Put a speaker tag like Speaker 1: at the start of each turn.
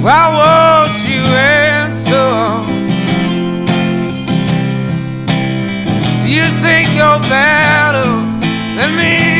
Speaker 1: Why won't you answer? You think you're better than me?